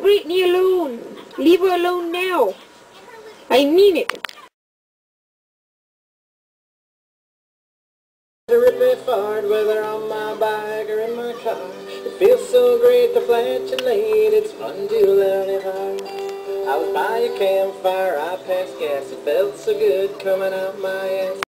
Britney alone. Leave her alone now. I mean it. To rip me forward, whether on my bike or in my car. It feels so great to flatulate, it's fun to learn it hard. I was by a campfire, I passed gas, it felt so good coming out my ass.